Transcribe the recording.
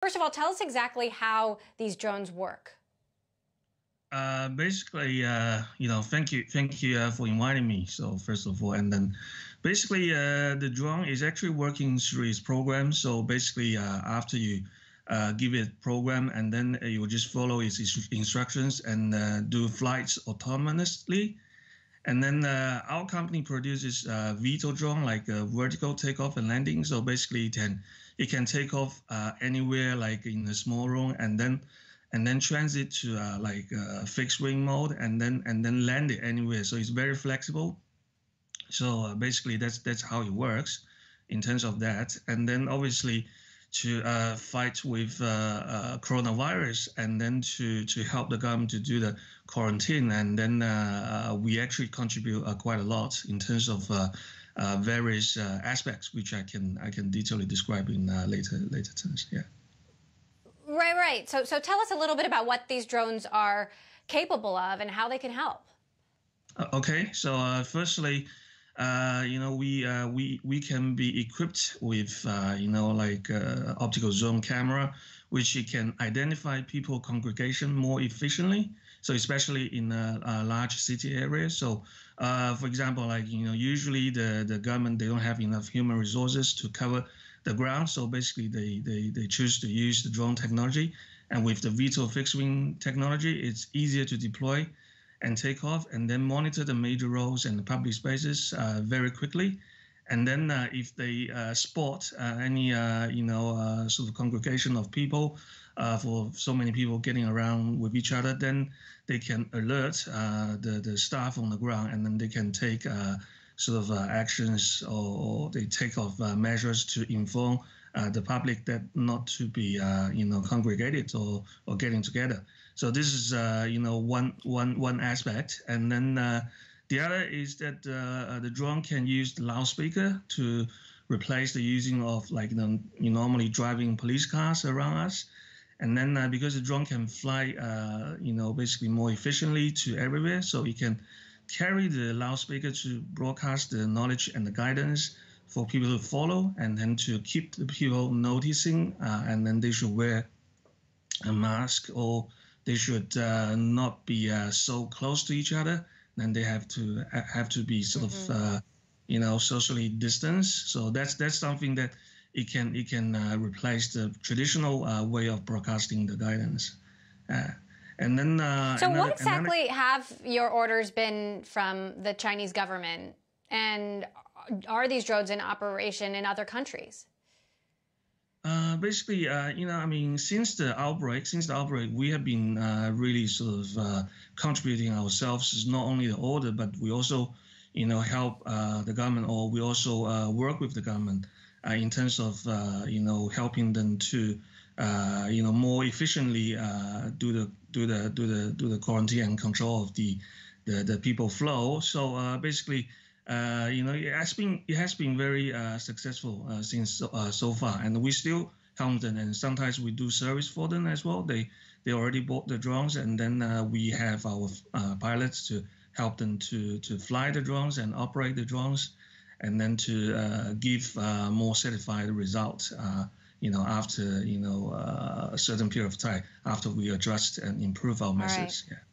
First of all, tell us exactly how these drones work. Uh, basically, uh, you know, thank you, thank you uh, for inviting me. So first of all, and then basically, uh, the drone is actually working through its program. So basically, uh, after you uh, give it program, and then you just follow its instructions and do flights autonomously. And then our company produces VTOL drone, like vertical takeoff and landing. So basically, it can it can take off anywhere, like in a small room, and then and then transit to uh, like uh, fixed wing mode and then and then land it anywhere. So it's very flexible. So uh, basically, that's that's how it works in terms of that. And then obviously to uh, fight with uh, uh, coronavirus and then to, to help the government to do the quarantine. And then we actually contribute quite a lot in terms of various aspects, which I can I can detailedly describe in later later terms. Yeah. Right, right. So, so tell us a little bit about what these drones are capable of and how they can help. Uh, okay, so uh, firstly, uh, you know, we uh, we we can be equipped with uh, you know like uh, optical zoom camera, which can identify people congregation more efficiently. So especially in a, a large city area. So, for example, like you know, usually the the government they don't have enough human resources to cover the ground. So basically, they, they, they choose to use the drone technology. And with the VTOL fixed wing technology, it's easier to deploy and take off and then monitor the major roads and the public spaces uh, very quickly. And then uh, if they uh, spot uh, any, uh, you know, uh, sort of congregation of people for so many people getting around with each other, then they can alert the, the staff on the ground and then they can take sort of actions or, or, they take off measures to inform Uh, the public that not to be uh, you know congregated or, or getting together. So this is uh, you know one one one aspect, and then the other is that the drone can use the loudspeaker to replace the using of like the you normally driving police cars around us. And then uh, because the drone can fly, uh, you know, basically more efficiently to everywhere, so it can carry the loudspeaker to broadcast the knowledge and the guidance for people to follow and then to keep the people noticing uh, and then they should wear a mask or they should uh, not be uh, so close to each other then they have to have to be sort mm-hmm. of uh, you know socially distanced so that's that's something that it can it can uh, replace the traditional uh, way of broadcasting the guidance and then. Uh, so, what exactly have your orders been from the Chinese government? And are these drones in operation in other countries? Uh, basically, uh, you know, I mean, since the outbreak, since the outbreak, we have been uh, really sort of uh, contributing ourselves. It's not only the order, but we also, you know, help uh, the government, or we also uh, work with the government in terms of, you know, helping them to you know, more efficiently do the do the do the do the quarantine and control of the the, the people flow. So basically, Uh, you know, it has been it has been very uh, successful uh, since uh, so far, and we still help them, and sometimes we do service for them as well. They they already bought the drones, and then uh, we have our pilots to help them to to fly the drones and operate the drones, and then to give more certified results you know, after, you know, uh, a certain period of time, after we adjust and improve our methods. Right. Yeah.